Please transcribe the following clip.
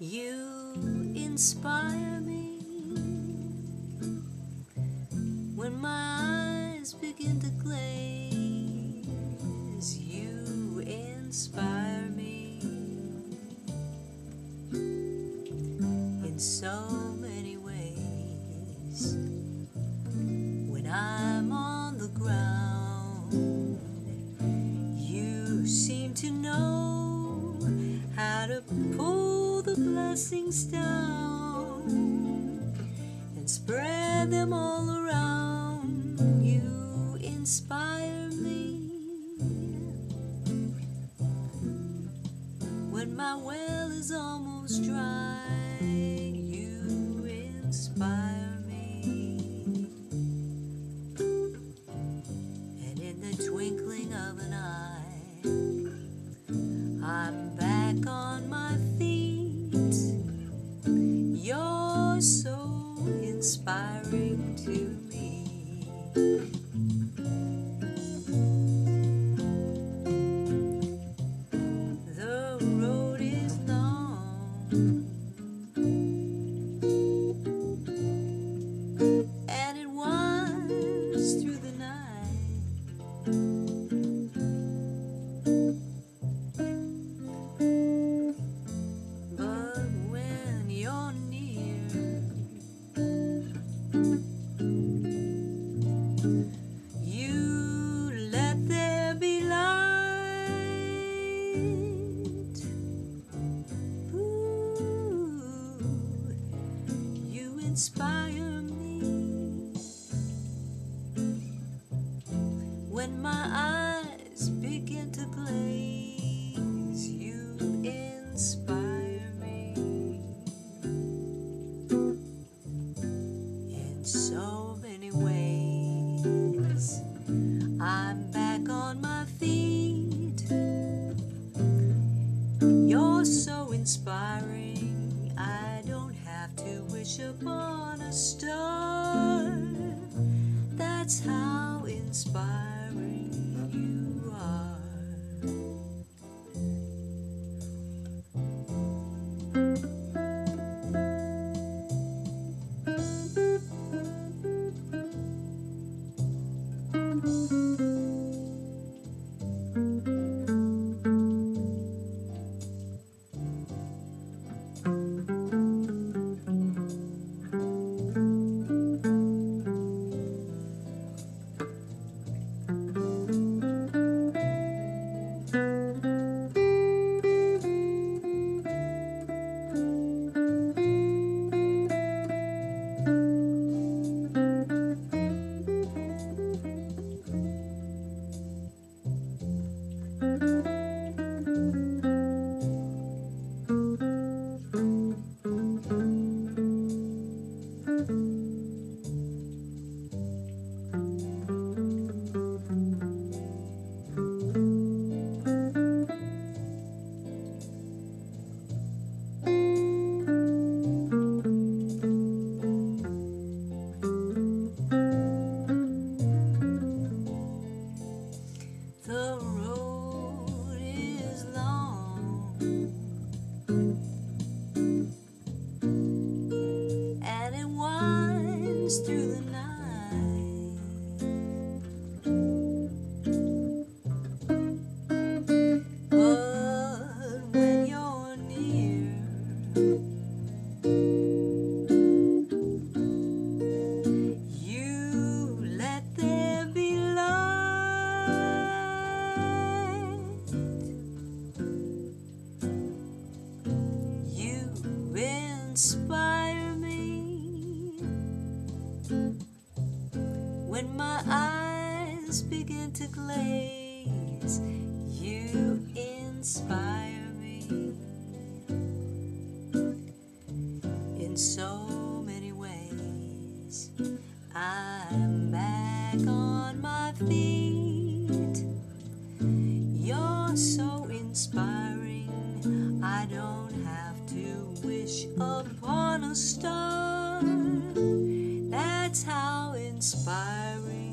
You inspire me when my eyes begin to glaze. You inspire me in so many ways. When I'm on the ground, you seem to know how to pull the blessings down and spread them all around. You inspire when you're near, you inspire me when my eyes begin to glaze. You inspire me in so many ways. I'm back on my feet. You're so inspiring. Wish upon a star. That's how when my eyes begin to glaze. You inspire me in so many ways. I'm back on my feet. You're so inspiring. I don't have to wish upon a star. That's how inspiring